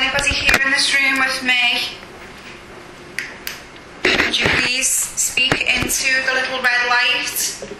anybody here in this room with me? Could you please speak into the little red light?